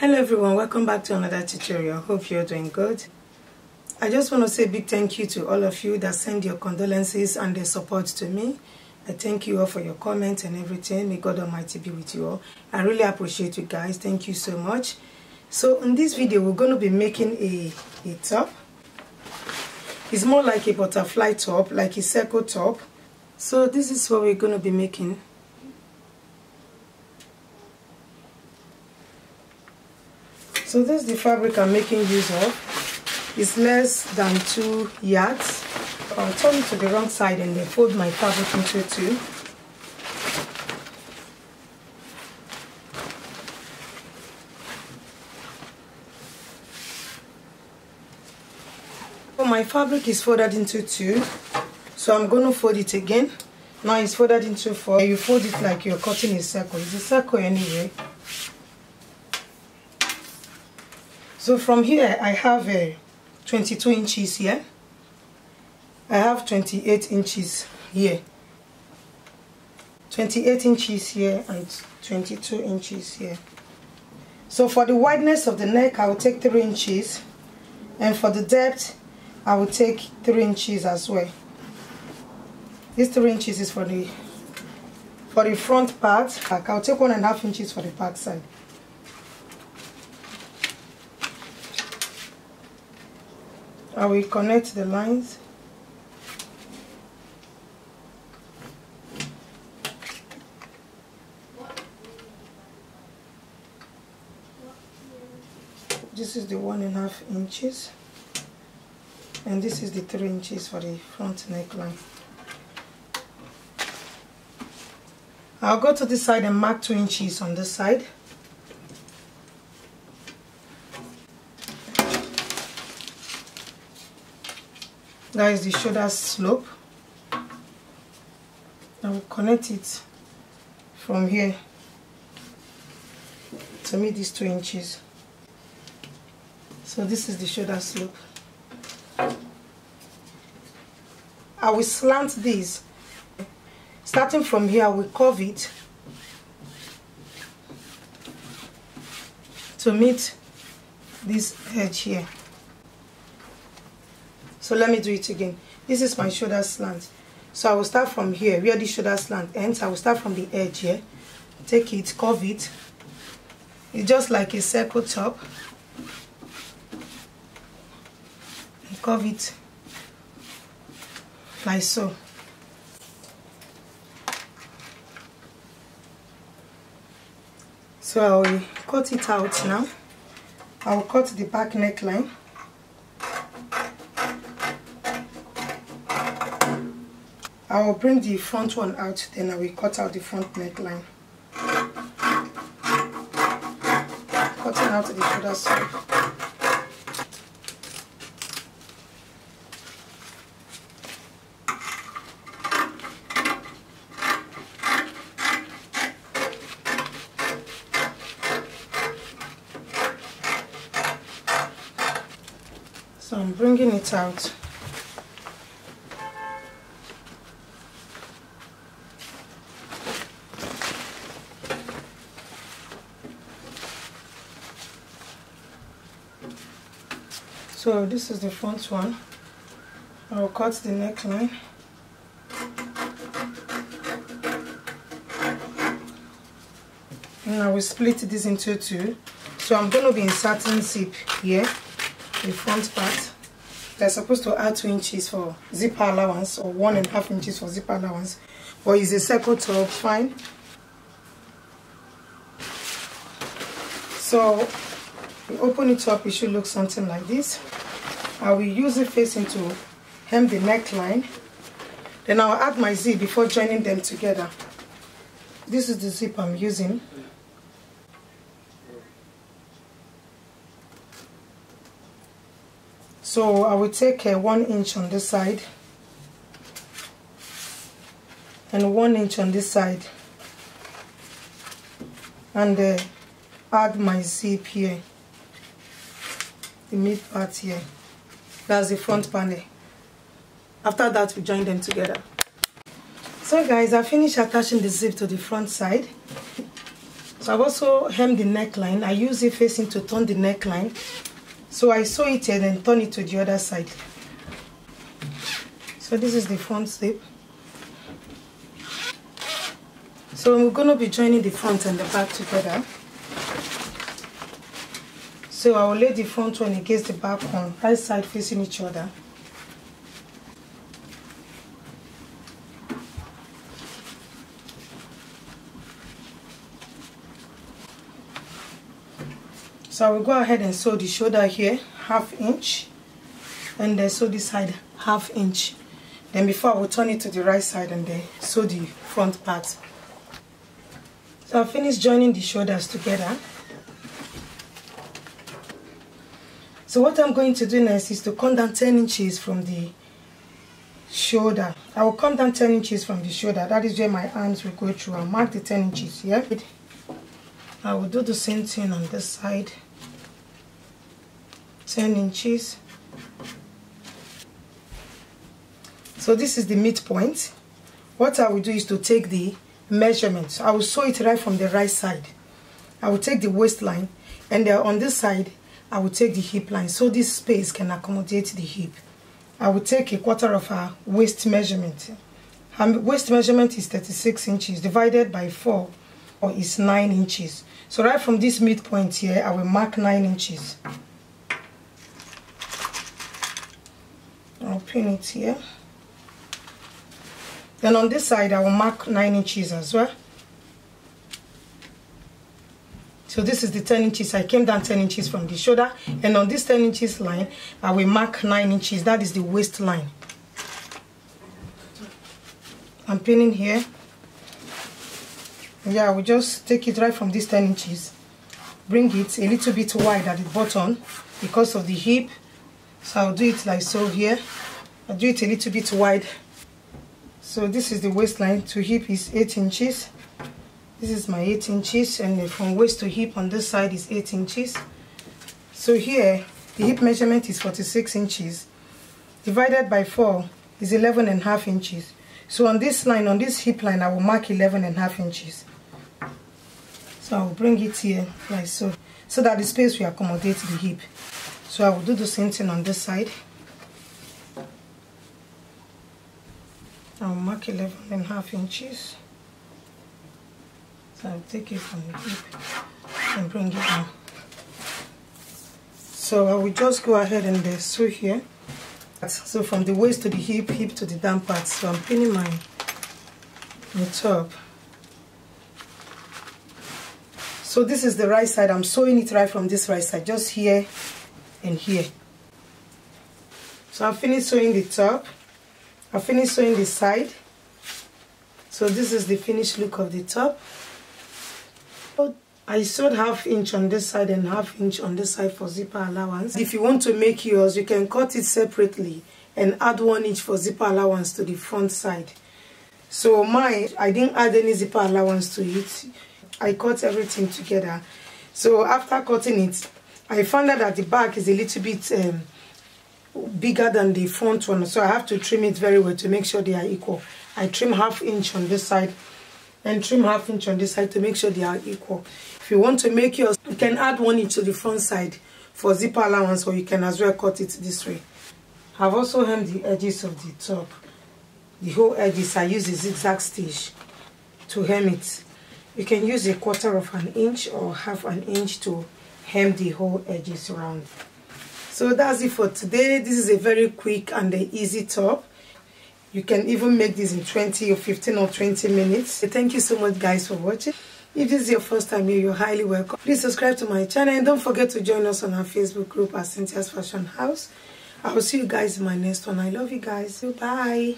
hello everyone. Welcome back to another tutorial. Hope you're doing good. I just want to say big thank you to all of you that send your condolences and their support to me. I thank you all for your comments and everything. May god almighty be with you all. I really appreciate you guys. Thank you so much. So in this video we're going to be making a a top. It's more like a butterfly top like a circle top. So this is what we're going to be making so this is the fabric I'm making use of. It's less than two yards. I'll turn it to the wrong side and then fold my fabric into two. So my fabric is folded into two. So I'm going to fold it again. Now it's folded into four. You fold it like you're cutting a circle. It's a circle anyway so from here I have a uh, 22 inches here. I have 28 inches here. 28 inches here and 22 inches here. So for the wideness of the neck I will take 3 inches. And for the depth I will take 3 inches as well. This 3 inches is for the for the front part I'll take one and a half inches for the back side I will connect the lines. This is the one and a half inches and this is the three inches for the front neckline. I'll go to this side and mark two inches on this side that is the shoulder slope. I will connect it from here to meet these two inches. So this is the shoulder slope. I will slant this starting from here will curve it to meet this edge here so let me do it again. This is my shoulder slant. So I will start from here where the shoulder slant ends. I will start from the edge here. Take it curve it. It's just like a circle top. And curve it like so. So I will cut it out now. I will cut the back neckline I will bring the front one out then I will cut out the front neckline. Cutting out the shoulder side. So I'm bringing it out so this is the front one. I will cut the neckline. And I will split this into two so I'm going to be inserting zip here the front part. They're supposed to add two inches for zipper allowance or one and a half inches for zipper allowance. Or is a circle top fine. So you open it up it should look something like this. I will use it facing to hem the neckline. Then I'll add my zip before joining them together. This is the zip I'm using. So I will take a one inch on this side and one inch on this side and uh, add my zip here the mid part here. That's the front panel. After that we join them together. So guys I finished attaching the zip to the front side. So I've also hemmed the neckline. I use it facing to turn the neckline. So I sew it and then turn it to the other side. So this is the front zip. So we're going to be joining the front and the back together so I will lay the front one against the back one right side facing each other. So I will go ahead and sew the shoulder here half inch and then sew this side half inch. Then before I will turn it to the right side and then sew the front part. So I finished joining the shoulders together so what I'm going to do next is to come down 10 inches from the shoulder. I will come down 10 inches from the shoulder. That is where my arms will go through I'll mark the 10 inches here I will do the same thing on this side. 10 inches. So this is the midpoint. What I will do is to take the measurement. I will sew it right from the right side. I will take the waistline and on this side I will take the hip line. So this space can accommodate the hip. I will take a quarter of her waist measurement. Her waist measurement is 36 inches divided by 4 or is 9 inches. So right from this midpoint here I will mark 9 inches. I'll pin it here. Then on this side, I will mark 9 inches as well. So this is the 10 inches. I came down 10 inches from the shoulder. And on this 10 inches line, I will mark 9 inches. That is the waistline. I'm pinning here. Yeah, will just take it right from this 10 inches. Bring it a little bit wide at the bottom because of the hip so I'll do it like so here I'll do it a little bit wide so this is the waistline to hip is 8 inches this is my 8 inches and from waist to hip on this side is 8 inches. So here the hip measurement is 46 inches. Divided by 4 is 11 and a half inches. So on this line on this hip line I will mark 11 and a half inches. So I will bring it here like so so that the space will accommodate the hip. So I will do the same thing on this side. I'll mark 11 and a half inches I'll take it from the hip and bring it down so I will just go ahead and uh, sew here. So from the waist to the hip hip to the down part. So I'm pinning my, my top. So this is the right side. I'm sewing it right from this right side just here and here. So I finished sewing the top. I finished sewing the side. So this is the finished look of the top I sewed half inch on this side and half inch on this side for zipper allowance. If you want to make yours you can cut it separately and add one inch for zipper allowance to the front side. So mine I didn't add any zipper allowance to it. I cut everything together. So after cutting it I found out that the back is a little bit um, bigger than the front one. So I have to trim it very well to make sure they are equal. I trim half inch on this side and trim half inch on this side to make sure they are equal. If you want to make yours you can add one inch to the front side for zipper allowance or you can as well cut it this way. I've also hemmed the edges of the top. The whole edges I use a zigzag stitch to hem it. You can use a quarter of an inch or half an inch to hem the whole edges around so that's it for today. This is a very quick and easy top you can even make this in 20 or 15 or 20 minutes. Thank you so much guys for watching. If this is your first time here you're highly welcome. Please subscribe to my channel and don't forget to join us on our facebook group at cynthia's fashion house. I will see you guys in my next one. I love you guys. Bye